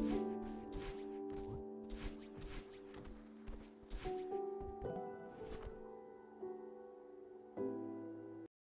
you.